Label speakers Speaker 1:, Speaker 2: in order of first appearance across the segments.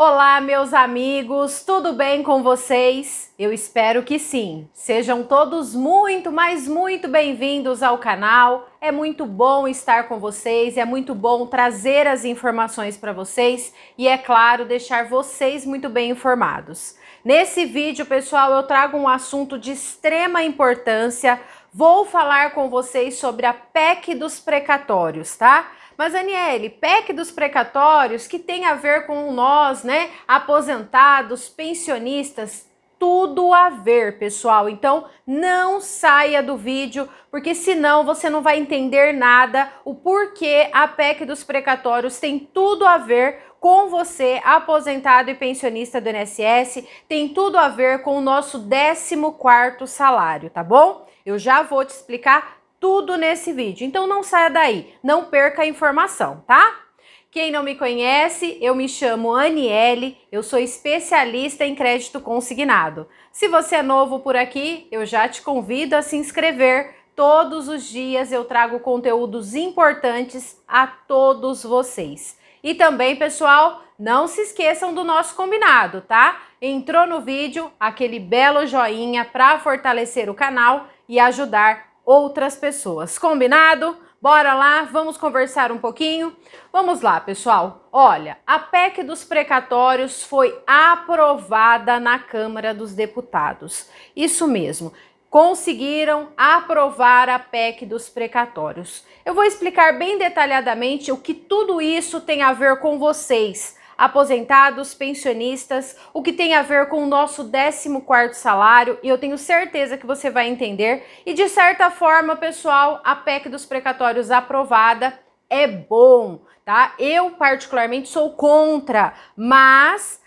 Speaker 1: Olá, meus amigos, tudo bem com vocês? Eu espero que sim. Sejam todos muito, mas muito bem-vindos ao canal. É muito bom estar com vocês, é muito bom trazer as informações para vocês e, é claro, deixar vocês muito bem informados. Nesse vídeo, pessoal, eu trago um assunto de extrema importância. Vou falar com vocês sobre a PEC dos precatórios, tá? Mas, Aniele, PEC dos precatórios, que tem a ver com nós, né, aposentados, pensionistas, tudo a ver, pessoal. Então, não saia do vídeo, porque senão você não vai entender nada o porquê a PEC dos precatórios tem tudo a ver com você, aposentado e pensionista do INSS, tem tudo a ver com o nosso 14º salário, tá bom? Eu já vou te explicar tudo nesse vídeo. Então não saia daí, não perca a informação, tá? Quem não me conhece, eu me chamo Aniele, eu sou especialista em crédito consignado. Se você é novo por aqui, eu já te convido a se inscrever. Todos os dias eu trago conteúdos importantes a todos vocês. E também, pessoal, não se esqueçam do nosso combinado, tá? Entrou no vídeo, aquele belo joinha para fortalecer o canal e ajudar outras pessoas. Combinado? Bora lá, vamos conversar um pouquinho? Vamos lá, pessoal. Olha, a PEC dos precatórios foi aprovada na Câmara dos Deputados. Isso mesmo. Conseguiram aprovar a PEC dos precatórios. Eu vou explicar bem detalhadamente o que tudo isso tem a ver com vocês, aposentados, pensionistas, o que tem a ver com o nosso 14º salário, e eu tenho certeza que você vai entender. E de certa forma, pessoal, a PEC dos precatórios aprovada é bom, tá? Eu particularmente sou contra, mas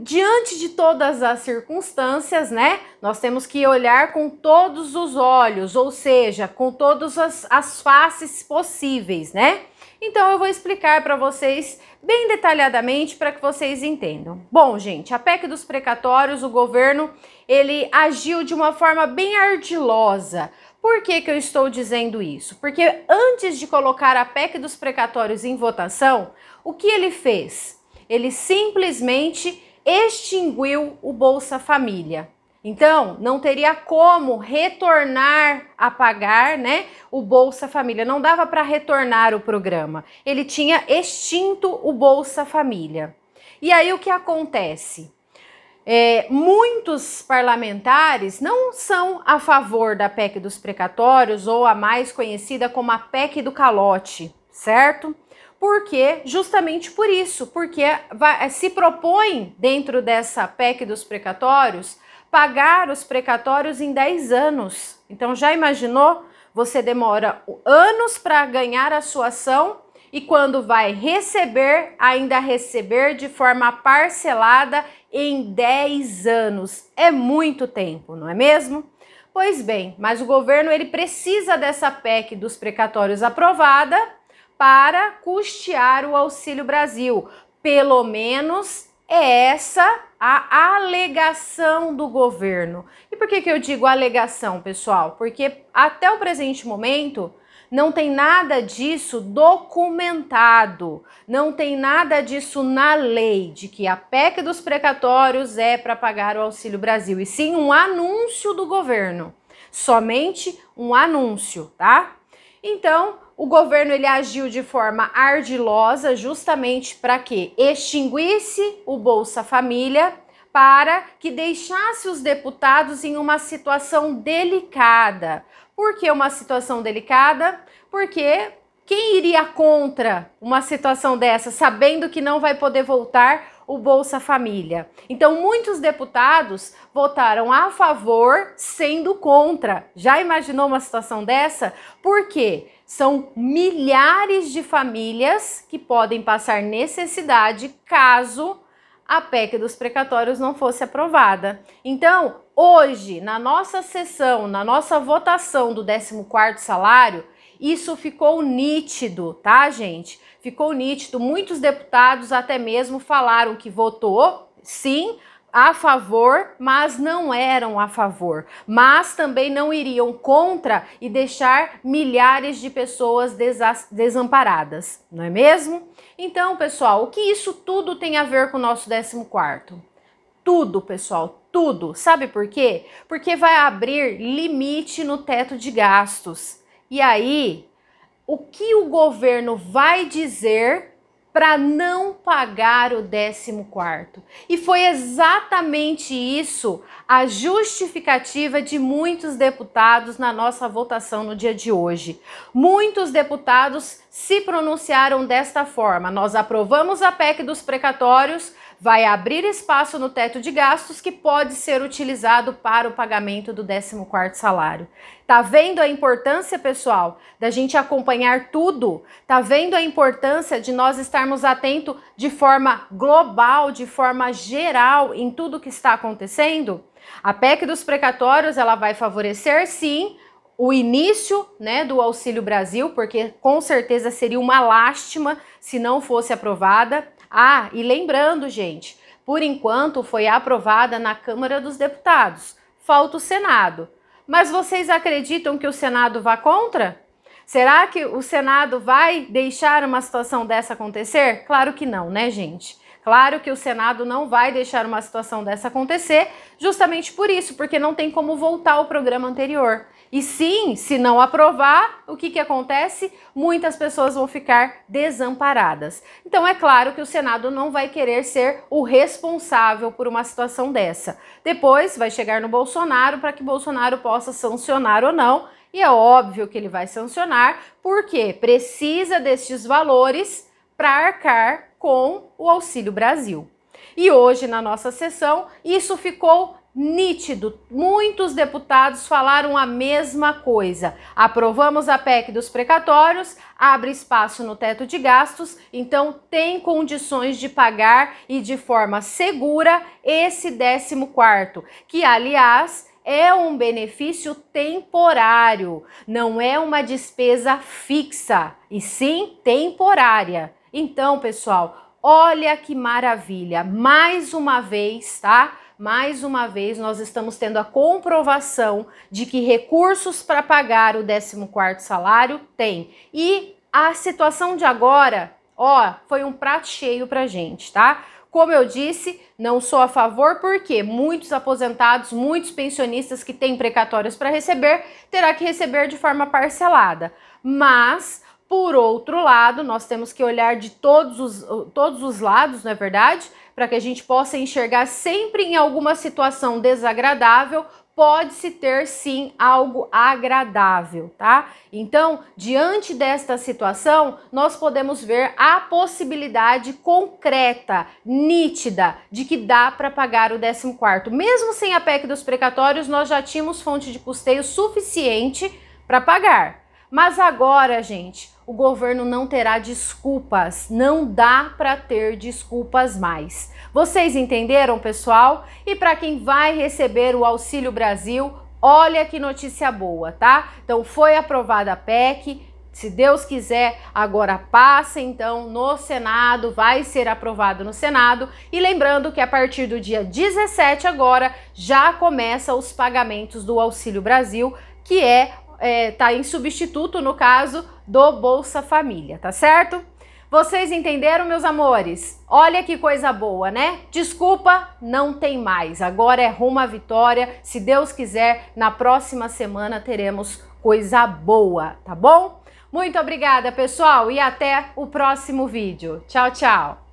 Speaker 1: diante de todas as circunstâncias, né, nós temos que olhar com todos os olhos, ou seja, com todas as, as faces possíveis, né? Então eu vou explicar para vocês bem detalhadamente para que vocês entendam. Bom, gente, a PEC dos precatórios, o governo, ele agiu de uma forma bem ardilosa. Por que, que eu estou dizendo isso? Porque antes de colocar a PEC dos precatórios em votação, o que ele fez? Ele simplesmente extinguiu o Bolsa Família. Então, não teria como retornar a pagar, né, o Bolsa Família. Não dava para retornar o programa. Ele tinha extinto o Bolsa Família. E aí o que acontece? É, muitos parlamentares não são a favor da PEC dos precatórios ou a mais conhecida como a PEC do calote, certo? Porque justamente por isso, porque vai, se propõe dentro dessa PEC dos precatórios pagar os precatórios em 10 anos. Então já imaginou? Você demora anos para ganhar a sua ação e quando vai receber, ainda receber de forma parcelada em 10 anos. É muito tempo, não é mesmo? Pois bem, mas o governo ele precisa dessa PEC dos precatórios aprovada para custear o Auxílio Brasil. Pelo menos é essa a alegação do governo. E por que, que eu digo alegação, pessoal? Porque até o presente momento não tem nada disso documentado, não tem nada disso na lei de que a PEC dos precatórios é para pagar o Auxílio Brasil, e sim um anúncio do governo. Somente um anúncio, tá? Então, o governo ele agiu de forma ardilosa justamente para que extinguisse o Bolsa Família para que deixasse os deputados em uma situação delicada. Por que uma situação delicada? Porque quem iria contra uma situação dessa, sabendo que não vai poder voltar o Bolsa Família? Então, muitos deputados votaram a favor, sendo contra. Já imaginou uma situação dessa? Por quê? São milhares de famílias que podem passar necessidade caso a PEC dos precatórios não fosse aprovada. Então, hoje, na nossa sessão, na nossa votação do 14º salário, isso ficou nítido, tá, gente? Ficou nítido. Muitos deputados até mesmo falaram que votou sim a favor, mas não eram a favor, mas também não iriam contra e deixar milhares de pessoas desamparadas, não é mesmo? Então, pessoal, o que isso tudo tem a ver com o nosso 14? Tudo, pessoal, tudo. Sabe por quê? Porque vai abrir limite no teto de gastos. E aí, o que o governo vai dizer para não pagar o 14 E foi exatamente isso a justificativa de muitos deputados na nossa votação no dia de hoje. Muitos deputados se pronunciaram desta forma: nós aprovamos a PEC dos precatórios, vai abrir espaço no teto de gastos que pode ser utilizado para o pagamento do 14º salário. Tá vendo a importância, pessoal, da gente acompanhar tudo? Tá vendo a importância de nós estarmos atentos de forma global, de forma geral em tudo que está acontecendo? A PEC dos precatórios, ela vai favorecer sim o início né, do Auxílio Brasil, porque com certeza seria uma lástima se não fosse aprovada. Ah, e lembrando, gente, por enquanto foi aprovada na Câmara dos Deputados. Falta o Senado. Mas vocês acreditam que o Senado vá contra? Será que o Senado vai deixar uma situação dessa acontecer? Claro que não, né, gente? Claro que o Senado não vai deixar uma situação dessa acontecer, justamente por isso, porque não tem como voltar ao programa anterior. E sim, se não aprovar, o que, que acontece? Muitas pessoas vão ficar desamparadas. Então é claro que o Senado não vai querer ser o responsável por uma situação dessa. Depois vai chegar no Bolsonaro para que Bolsonaro possa sancionar ou não. E é óbvio que ele vai sancionar, porque precisa destes valores para arcar com o Auxílio Brasil. E hoje, na nossa sessão, isso ficou nítido. Muitos deputados falaram a mesma coisa. Aprovamos a PEC dos precatórios, abre espaço no teto de gastos, então tem condições de pagar e de forma segura esse 14 quarto, que aliás é um benefício temporário, não é uma despesa fixa, e sim temporária. Então, pessoal, olha que maravilha, mais uma vez, tá? Mais uma vez nós estamos tendo a comprovação de que recursos para pagar o 14º salário tem. E a situação de agora, ó, foi um prato cheio pra gente, tá? Como eu disse, não sou a favor porque muitos aposentados, muitos pensionistas que têm precatórios para receber, terá que receber de forma parcelada. Mas por outro lado, nós temos que olhar de todos os, todos os lados, não é verdade? Para que a gente possa enxergar sempre em alguma situação desagradável, pode-se ter sim algo agradável, tá? Então, diante desta situação, nós podemos ver a possibilidade concreta, nítida, de que dá para pagar o 14º. Mesmo sem a PEC dos precatórios, nós já tínhamos fonte de custeio suficiente para pagar. Mas agora, gente, o governo não terá desculpas, não dá para ter desculpas mais. Vocês entenderam, pessoal? E para quem vai receber o Auxílio Brasil, olha que notícia boa, tá? Então foi aprovada a PEC, se Deus quiser, agora passa então no Senado, vai ser aprovado no Senado. E lembrando que a partir do dia 17 agora já começa os pagamentos do Auxílio Brasil, que é é, tá em substituto, no caso, do Bolsa Família, tá certo? Vocês entenderam, meus amores? Olha que coisa boa, né? Desculpa, não tem mais. Agora é rumo à vitória. Se Deus quiser, na próxima semana teremos coisa boa, tá bom? Muito obrigada, pessoal, e até o próximo vídeo. Tchau, tchau!